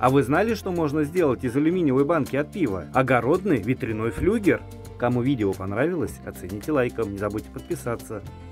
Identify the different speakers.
Speaker 1: А вы знали, что можно сделать из алюминиевой банки от пива? Огородный ветряной флюгер. Кому видео понравилось, оцените лайком, не забудьте подписаться.